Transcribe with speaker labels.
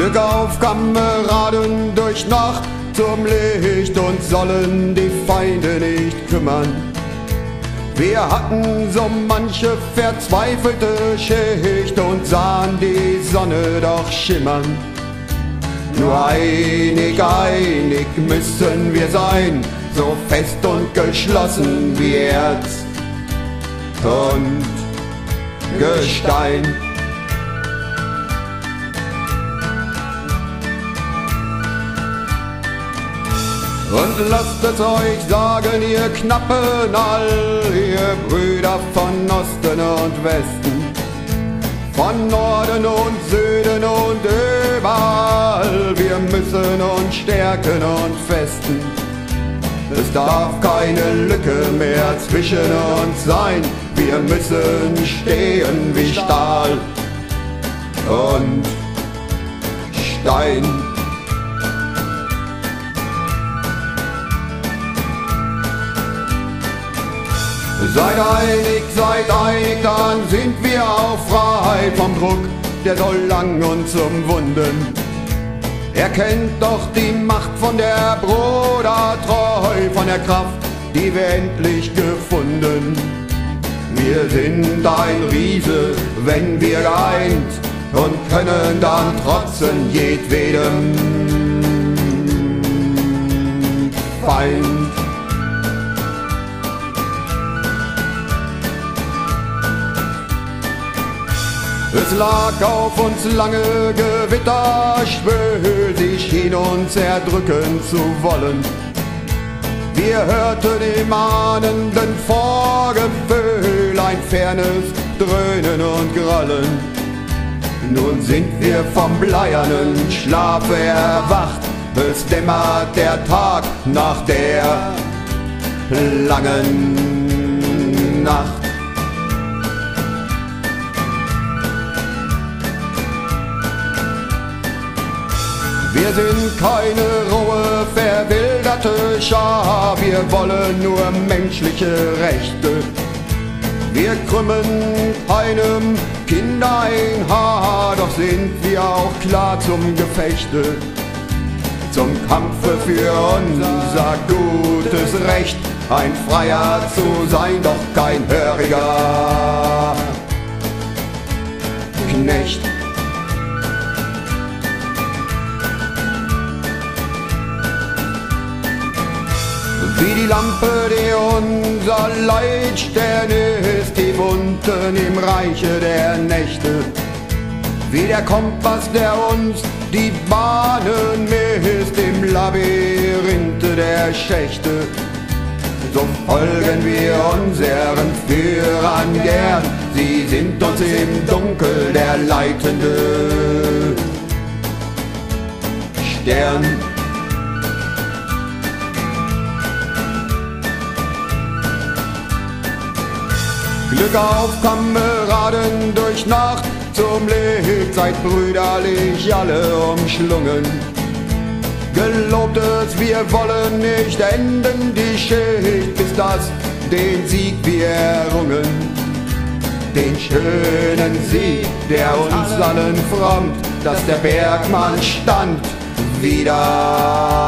Speaker 1: Glück auf, Kameraden, durch Nacht zum Licht und sollen die Feinde nicht kümmern. Wir hatten so manche verzweifelte Schicht und sahen die Sonne doch schimmern. Nur einig, einig müssen wir sein, so fest und geschlossen wie Erz und Gestein. Und lasst es euch sagen, ihr Knappen all, ihr Brüder von Osten und Westen, von Norden und Süden und überall, wir müssen uns stärken und festen. Es darf keine Lücke mehr zwischen uns sein, wir müssen stehen wie Stahl und Stein. Seid einig, seid einig, dann sind wir auch frei vom Druck, der so lang uns umwunden. Erkennt doch die Macht von der Bruder treu, von der Kraft, die wir endlich gefunden. Wir sind ein Riese, wenn wir geeint und können dann trotzen jedwedem Feind. Es lag auf uns lange Gewitter, schwül sich hin uns erdrücken zu wollen. Wir hörten im ahnenden Vorgefühl ein fernes Dröhnen und Grollen. Nun sind wir vom bleiernen Schlafe erwacht, es dämmert der Tag nach der langen Nacht. Wir sind keine rohe, verwilderte Schar, wir wollen nur menschliche Rechte. Wir krümmen einem Kind ein Haar, doch sind wir auch klar zum Gefechte. Zum Kampfe für unser gutes Recht, ein Freier zu sein, doch kein höriger Knecht. Wie die Lampe, die unser Leitstern ist, tief unten im Reiche der Nächte. Wie der Kompass, der uns die Bahnen misst im Labyrinthe der Schächte. So folgen wir unseren Führern gern, sie sind uns im Dunkel der leitende Stern. Glück auf, Kameraden, durch Nacht zum Licht, seid brüderlich alle umschlungen. Gelobt es, wir wollen nicht enden die Schicht, bis das den Sieg wir errungen. Den schönen Sieg, der uns allen frommt, dass der Bergmann stand, wieder